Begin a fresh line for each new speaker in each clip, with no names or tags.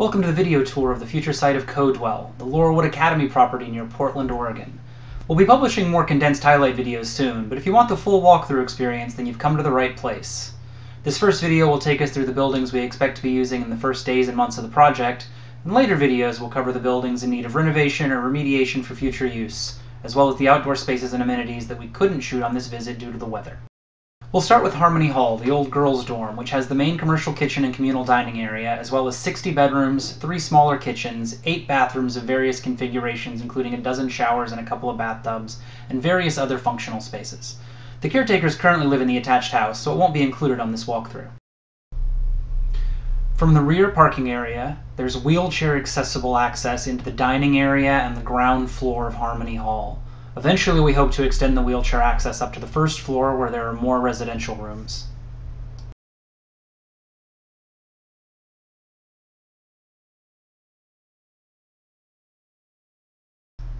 Welcome to the video tour of the future site of CoDwell, the Laurelwood Academy property near Portland, Oregon. We'll be publishing more condensed highlight videos soon, but if you want the full walkthrough experience, then you've come to the right place. This first video will take us through the buildings we expect to be using in the first days and months of the project, and later videos will cover the buildings in need of renovation or remediation for future use, as well as the outdoor spaces and amenities that we couldn't shoot on this visit due to the weather. We'll start with Harmony Hall, the old girls' dorm, which has the main commercial kitchen and communal dining area, as well as 60 bedrooms, three smaller kitchens, eight bathrooms of various configurations, including a dozen showers and a couple of bathtubs, and various other functional spaces. The caretakers currently live in the attached house, so it won't be included on this walkthrough. From the rear parking area, there's wheelchair accessible access into the dining area and the ground floor of Harmony Hall. Eventually, we hope to extend the wheelchair access up to the first floor where there are more residential rooms.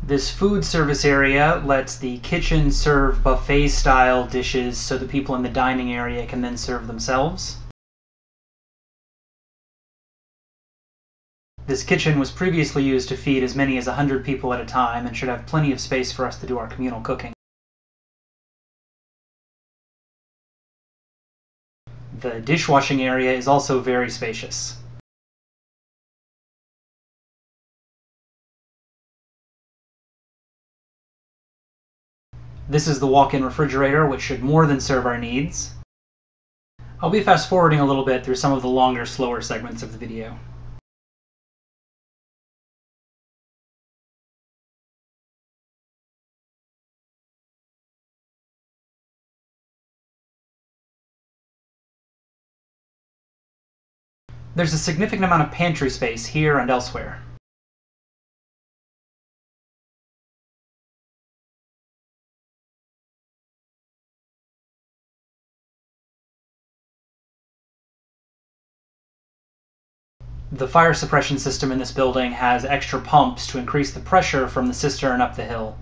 This food service area lets the kitchen serve buffet style dishes so the people in the dining area can then serve themselves. This kitchen was previously used to feed as many as 100 people at a time and should have plenty of space for us to do our communal cooking. The dishwashing area is also very spacious. This is the walk-in refrigerator, which should more than serve our needs. I'll be fast forwarding a little bit through some of the longer, slower segments of the video. There's a significant amount of pantry space here and elsewhere. The fire suppression system in this building has extra pumps to increase the pressure from the cistern up the hill.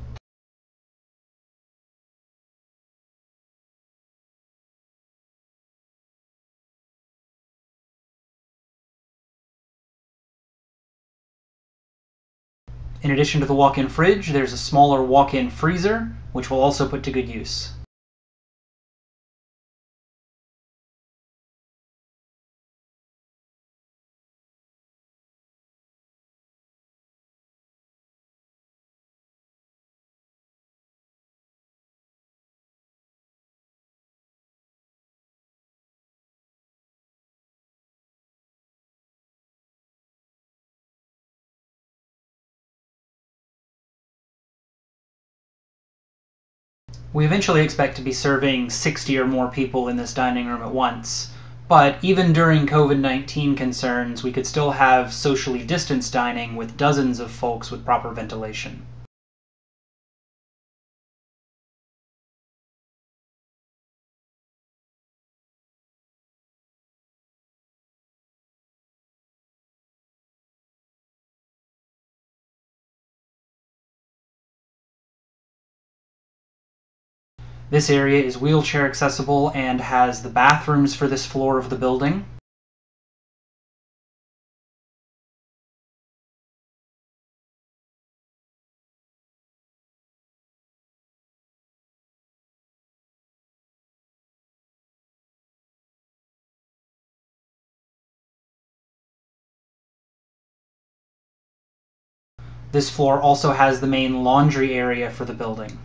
In addition to the walk-in fridge, there's a smaller walk-in freezer, which we'll also put to good use. We eventually expect to be serving 60 or more people in this dining room at once, but even during COVID 19 concerns, we could still have socially distanced dining with dozens of folks with proper ventilation. This area is wheelchair accessible and has the bathrooms for this floor of the building. This floor also has the main laundry area for the building.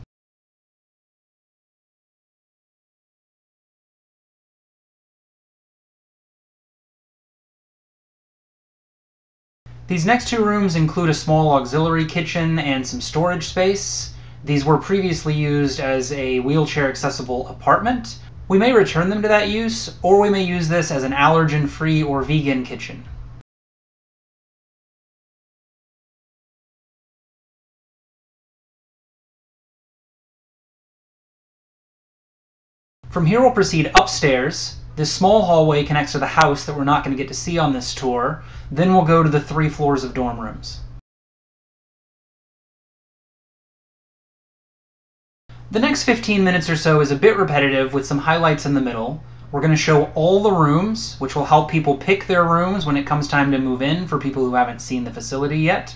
These next two rooms include a small auxiliary kitchen and some storage space. These were previously used as a wheelchair accessible apartment. We may return them to that use, or we may use this as an allergen free or vegan kitchen. From here we'll proceed upstairs this small hallway connects to the house that we're not going to get to see on this tour. Then we'll go to the three floors of dorm rooms. The next 15 minutes or so is a bit repetitive with some highlights in the middle. We're going to show all the rooms, which will help people pick their rooms when it comes time to move in for people who haven't seen the facility yet.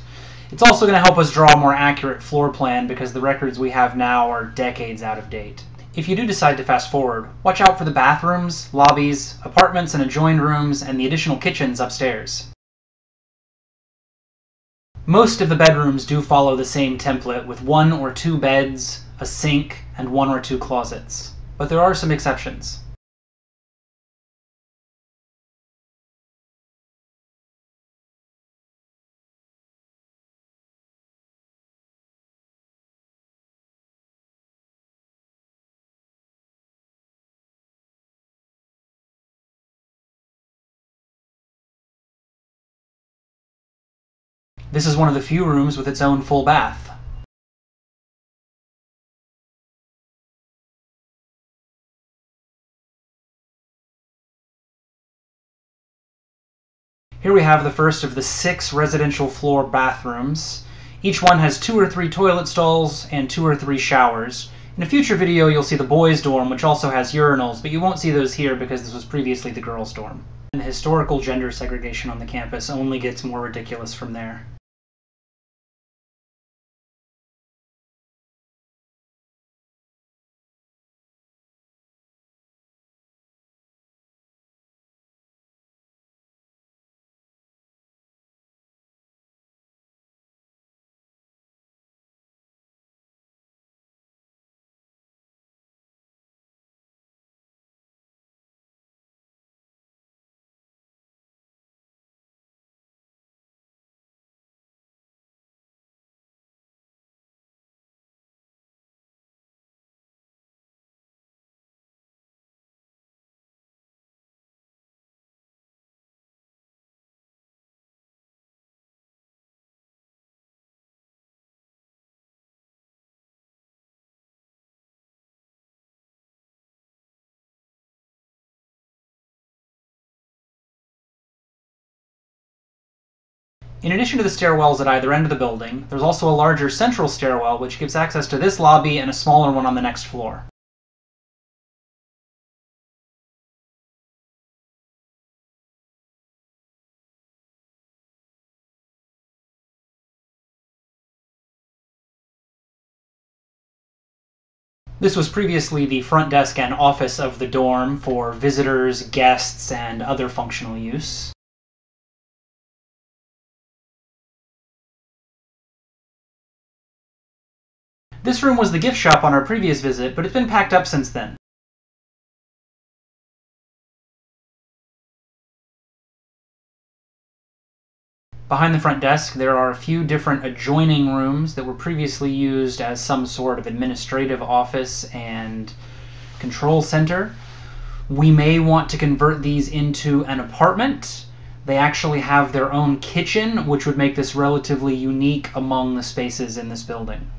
It's also going to help us draw a more accurate floor plan because the records we have now are decades out of date. If you do decide to fast forward, watch out for the bathrooms, lobbies, apartments and adjoined rooms, and the additional kitchens upstairs. Most of the bedrooms do follow the same template with one or two beds, a sink, and one or two closets. But there are some exceptions. This is one of the few rooms with its own full bath. Here we have the first of the six residential floor bathrooms. Each one has two or three toilet stalls and two or three showers. In a future video you'll see the boys' dorm, which also has urinals, but you won't see those here because this was previously the girls' dorm. And the historical gender segregation on the campus only gets more ridiculous from there. In addition to the stairwells at either end of the building, there's also a larger central stairwell which gives access to this lobby and a smaller one on the next floor. This was previously the front desk and office of the dorm for visitors, guests, and other functional use. This room was the gift shop on our previous visit, but it's been packed up since then. Behind the front desk, there are a few different adjoining rooms that were previously used as some sort of administrative office and control center. We may want to convert these into an apartment. They actually have their own kitchen, which would make this relatively unique among the spaces in this building.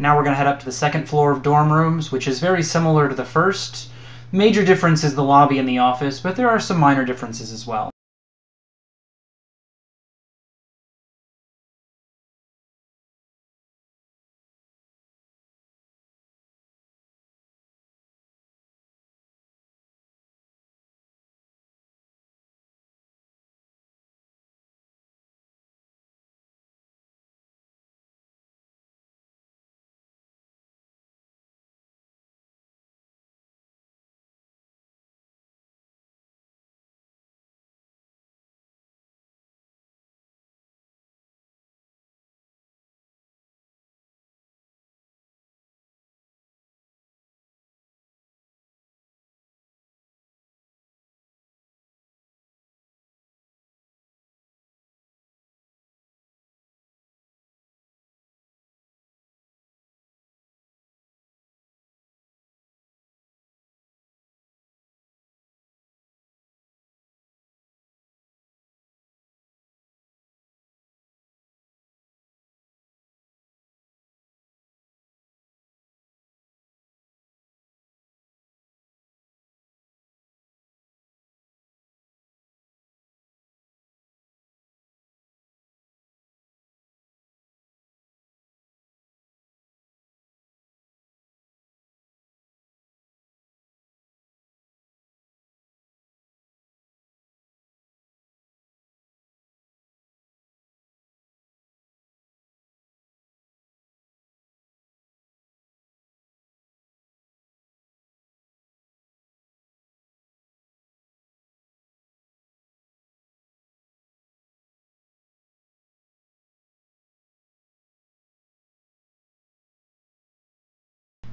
Now we're going to head up to the second floor of dorm rooms, which is very similar to the first. Major difference is the lobby and the office, but there are some minor differences as well.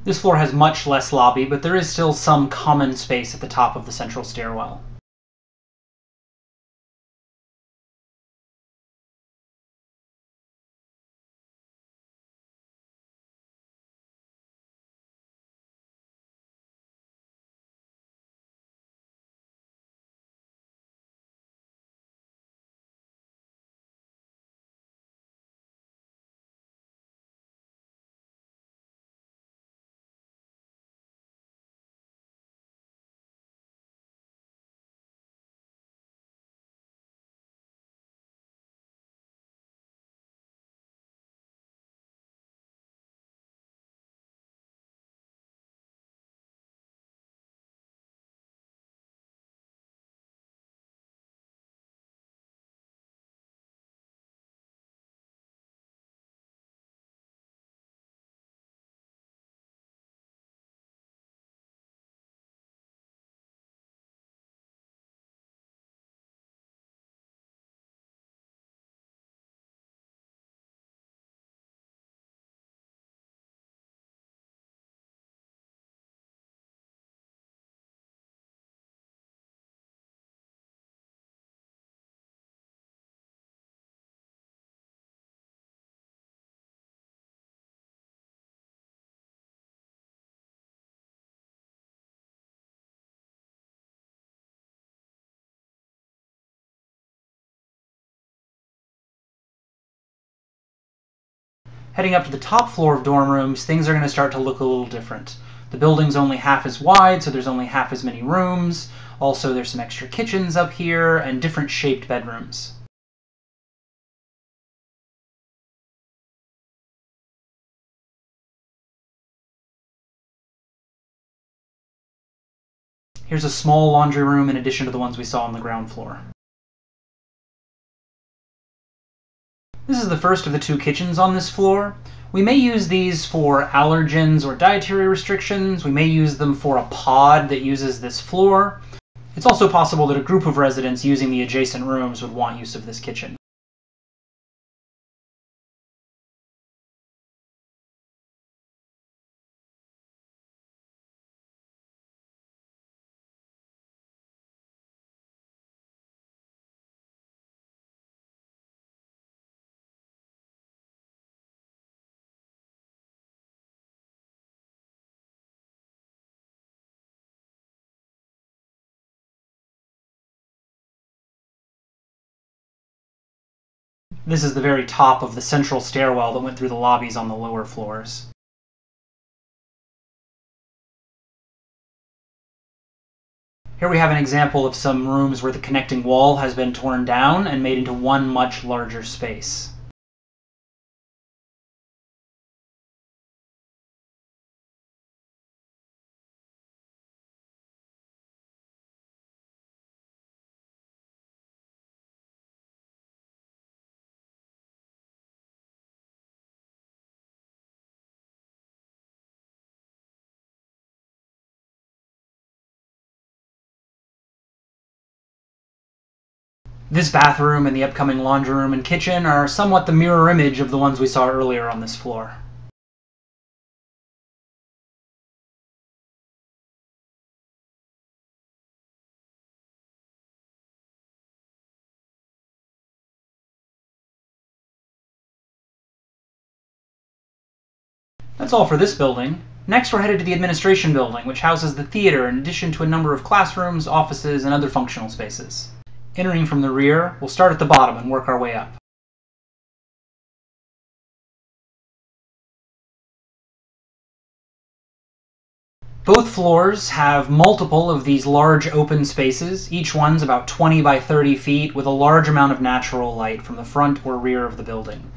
This floor has much less lobby, but there is still some common space at the top of the central stairwell. Heading up to the top floor of dorm rooms, things are going to start to look a little different. The building's only half as wide, so there's only half as many rooms. Also, there's some extra kitchens up here and different shaped bedrooms. Here's a small laundry room in addition to the ones we saw on the ground floor. This is the first of the two kitchens on this floor. We may use these for allergens or dietary restrictions. We may use them for a pod that uses this floor. It's also possible that a group of residents using the adjacent rooms would want use of this kitchen. This is the very top of the central stairwell that went through the lobbies on the lower floors. Here we have an example of some rooms where the connecting wall has been torn down and made into one much larger space. This bathroom and the upcoming laundry room and kitchen are somewhat the mirror image of the ones we saw earlier on this floor. That's all for this building. Next, we're headed to the administration building, which houses the theater in addition to a number of classrooms, offices, and other functional spaces. Entering from the rear, we'll start at the bottom and work our way up. Both floors have multiple of these large open spaces. Each one's about 20 by 30 feet with a large amount of natural light from the front or rear of the building.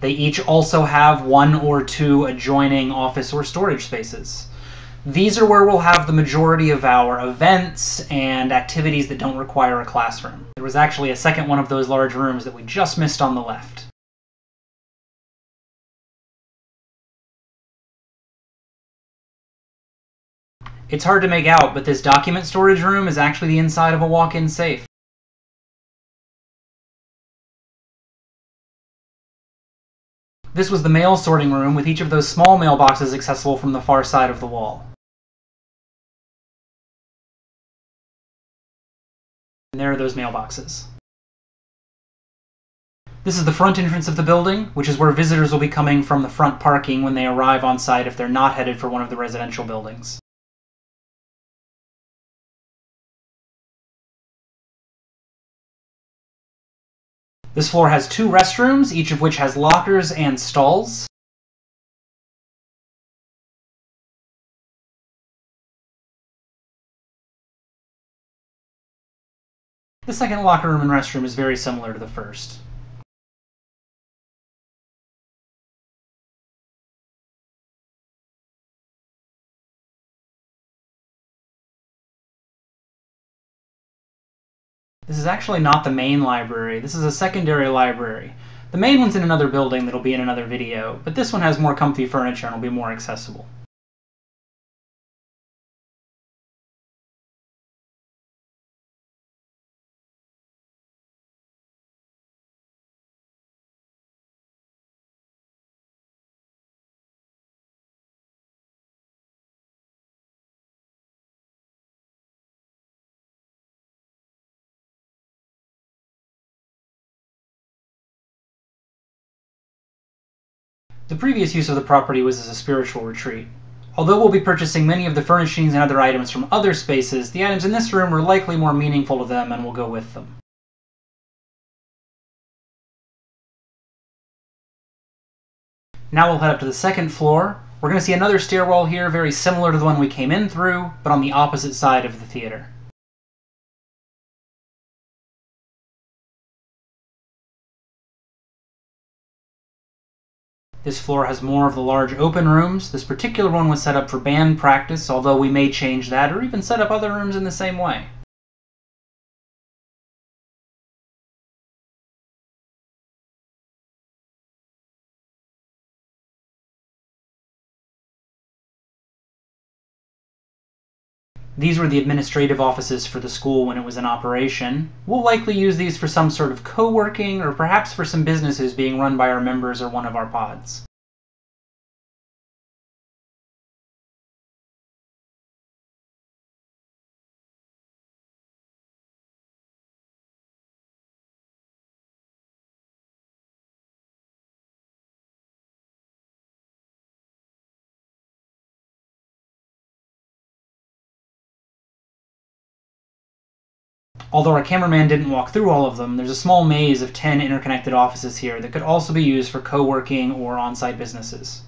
They each also have one or two adjoining office or storage spaces. These are where we'll have the majority of our events and activities that don't require a classroom. There was actually a second one of those large rooms that we just missed on the left. It's hard to make out, but this document storage room is actually the inside of a walk-in safe. This was the mail sorting room with each of those small mailboxes accessible from the far side of the wall. And there are those mailboxes. This is the front entrance of the building, which is where visitors will be coming from the front parking when they arrive on site if they're not headed for one of the residential buildings. This floor has two restrooms, each of which has lockers and stalls. The second locker room and restroom is very similar to the first. This is actually not the main library. This is a secondary library. The main one's in another building that'll be in another video, but this one has more comfy furniture and will be more accessible. The previous use of the property was as a spiritual retreat. Although we'll be purchasing many of the furnishings and other items from other spaces, the items in this room are likely more meaningful to them and will go with them. Now we'll head up to the second floor. We're going to see another stairwell here, very similar to the one we came in through, but on the opposite side of the theater. This floor has more of the large open rooms. This particular one was set up for band practice, although we may change that or even set up other rooms in the same way. These were the administrative offices for the school when it was in operation. We'll likely use these for some sort of co-working or perhaps for some businesses being run by our members or one of our pods. Although our cameraman didn't walk through all of them, there's a small maze of 10 interconnected offices here that could also be used for co-working or on-site businesses.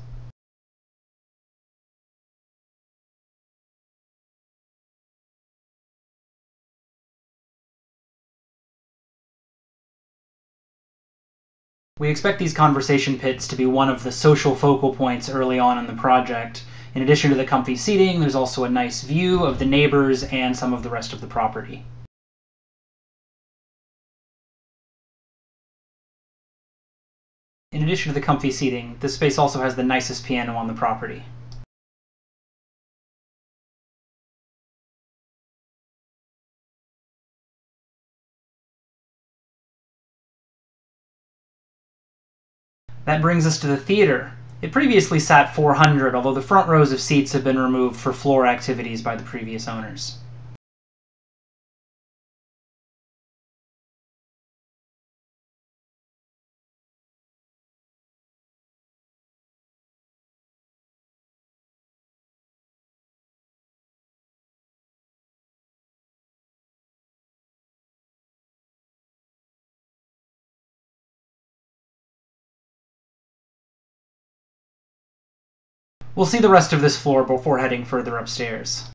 We expect these conversation pits to be one of the social focal points early on in the project. In addition to the comfy seating, there's also a nice view of the neighbors and some of the rest of the property. In addition to the comfy seating, this space also has the nicest piano on the property. That brings us to the theater. It previously sat 400, although the front rows of seats have been removed for floor activities by the previous owners. We'll see the rest of this floor before heading further upstairs.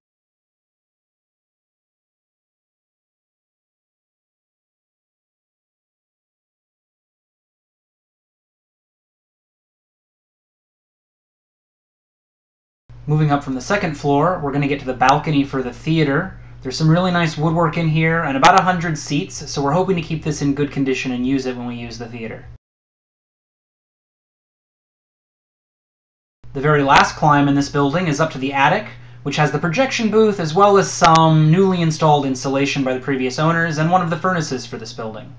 Moving up from the second floor, we're going to get to the balcony for the theater. There's some really nice woodwork in here and about 100 seats, so we're hoping to keep this in good condition and use it when we use the theater. The very last climb in this building is up to the attic, which has the projection booth as well as some newly installed insulation by the previous owners and one of the furnaces for this building.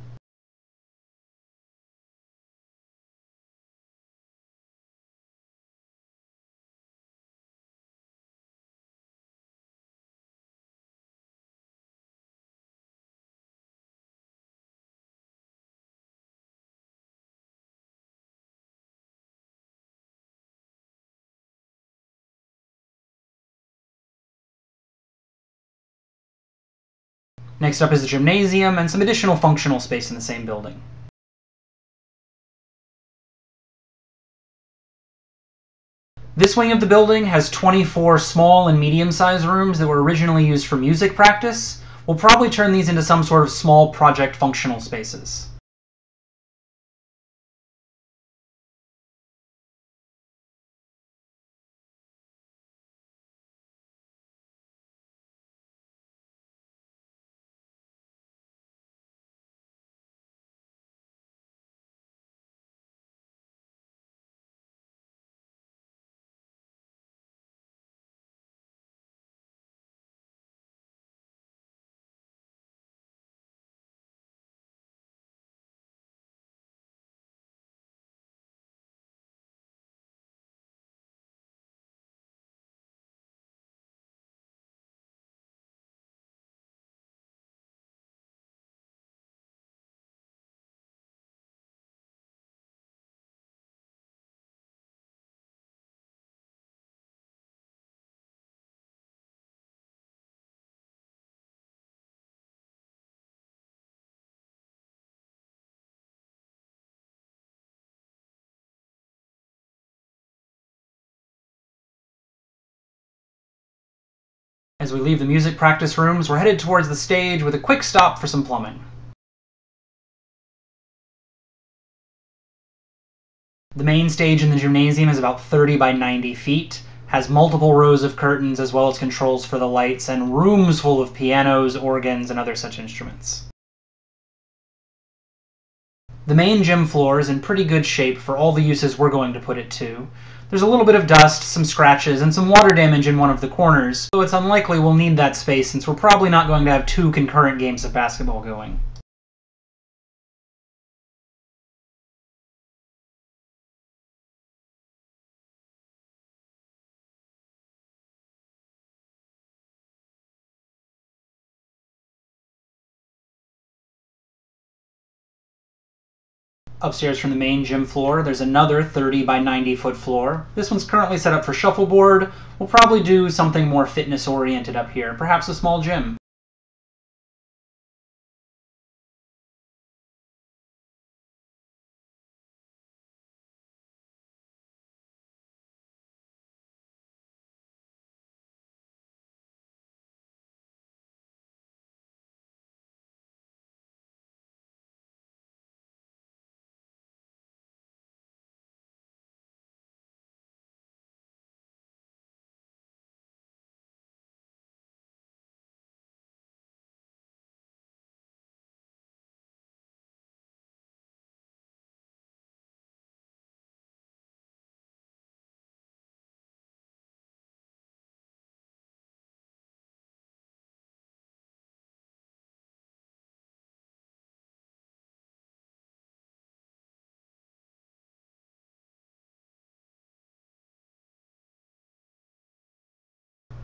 Next up is the gymnasium and some additional functional space in the same building. This wing of the building has 24 small and medium-sized rooms that were originally used for music practice. We'll probably turn these into some sort of small project functional spaces. As we leave the music practice rooms, we're headed towards the stage with a quick stop for some plumbing. The main stage in the gymnasium is about 30 by 90 feet, has multiple rows of curtains as well as controls for the lights, and rooms full of pianos, organs, and other such instruments. The main gym floor is in pretty good shape for all the uses we're going to put it to, there's a little bit of dust, some scratches, and some water damage in one of the corners, so it's unlikely we'll need that space since we're probably not going to have two concurrent games of basketball going. Upstairs from the main gym floor, there's another 30 by 90 foot floor. This one's currently set up for shuffleboard. We'll probably do something more fitness oriented up here, perhaps a small gym.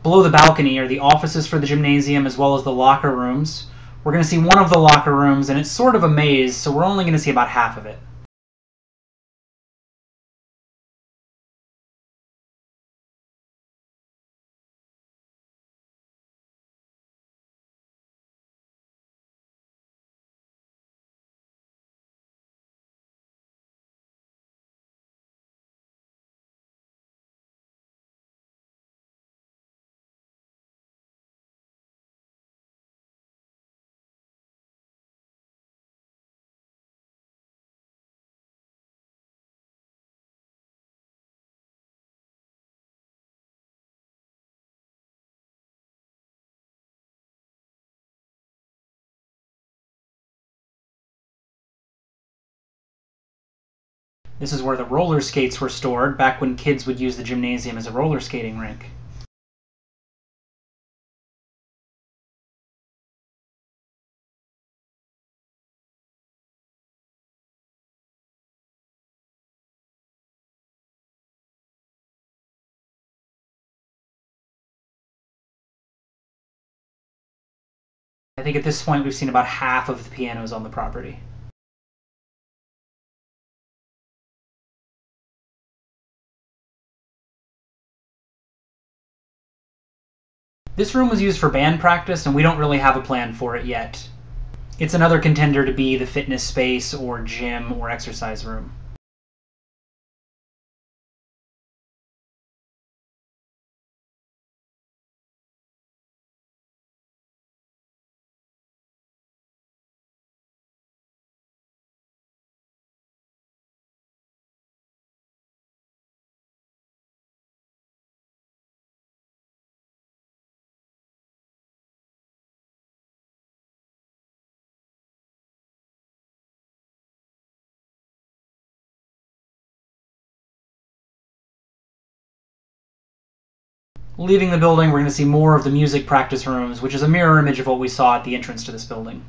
Below the balcony are the offices for the gymnasium as well as the locker rooms. We're going to see one of the locker rooms, and it's sort of a maze, so we're only going to see about half of it. This is where the roller skates were stored back when kids would use the gymnasium as a roller skating rink. I think at this point we've seen about half of the pianos on the property. This room was used for band practice, and we don't really have a plan for it yet. It's another contender to be the fitness space or gym or exercise room. Leaving the building, we're going to see more of the music practice rooms, which is a mirror image of what we saw at the entrance to this building.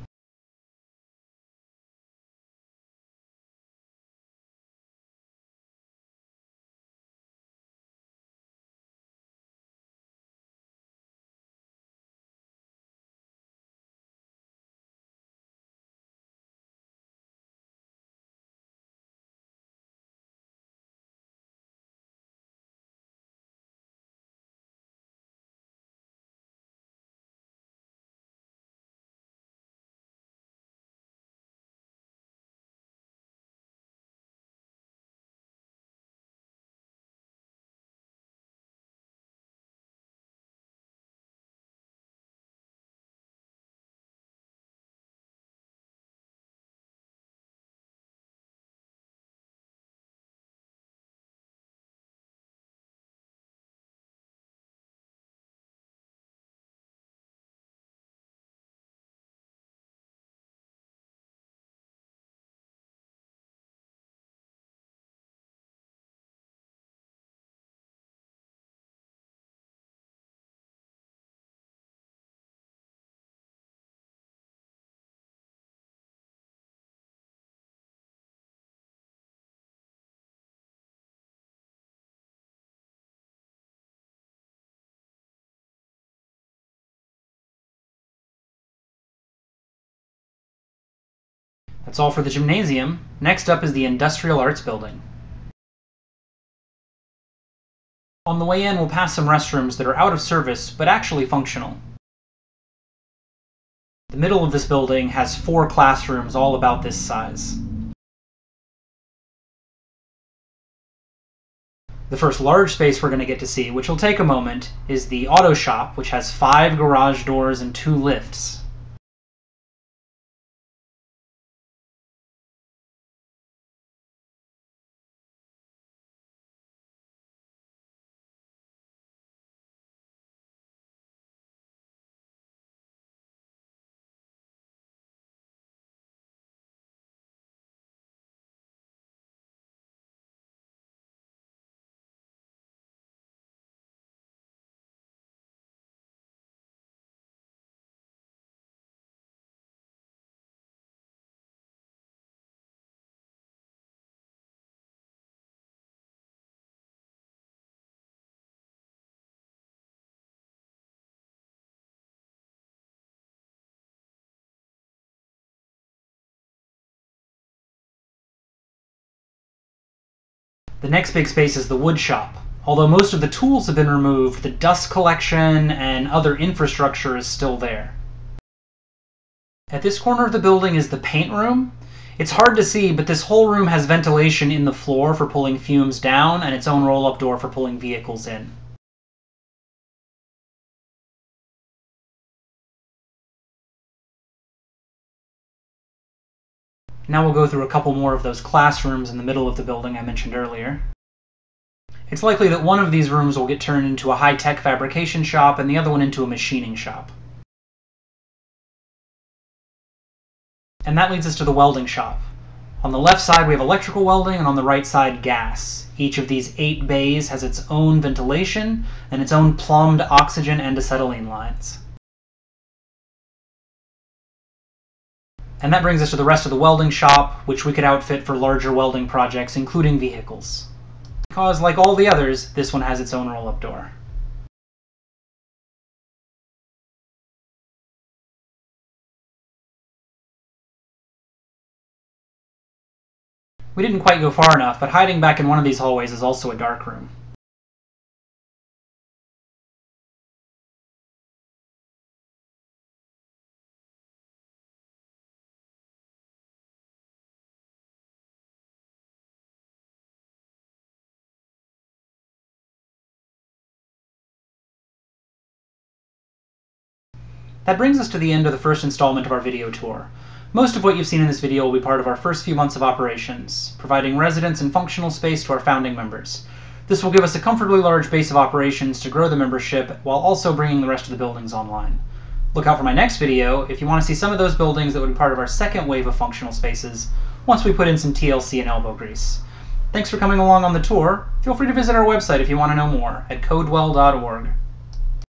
That's all for the gymnasium. Next up is the Industrial Arts Building. On the way in, we'll pass some restrooms that are out of service, but actually functional. The middle of this building has four classrooms all about this size. The first large space we're going to get to see, which will take a moment, is the auto shop, which has five garage doors and two lifts. The next big space is the wood shop. Although most of the tools have been removed, the dust collection and other infrastructure is still there. At this corner of the building is the paint room. It's hard to see, but this whole room has ventilation in the floor for pulling fumes down and its own roll-up door for pulling vehicles in. Now we'll go through a couple more of those classrooms in the middle of the building I mentioned earlier. It's likely that one of these rooms will get turned into a high-tech fabrication shop and the other one into a machining shop. And that leads us to the welding shop. On the left side we have electrical welding and on the right side gas. Each of these eight bays has its own ventilation and its own plumbed oxygen and acetylene lines. And that brings us to the rest of the welding shop, which we could outfit for larger welding projects, including vehicles. Because, like all the others, this one has its own roll-up door. We didn't quite go far enough, but hiding back in one of these hallways is also a dark room. That brings us to the end of the first installment of our video tour. Most of what you've seen in this video will be part of our first few months of operations, providing residence and functional space to our founding members. This will give us a comfortably large base of operations to grow the membership while also bringing the rest of the buildings online. Look out for my next video if you want to see some of those buildings that would be part of our second wave of functional spaces once we put in some TLC and elbow grease. Thanks for coming along on the tour. Feel free to visit our website if you want to know more at CoDwell.org.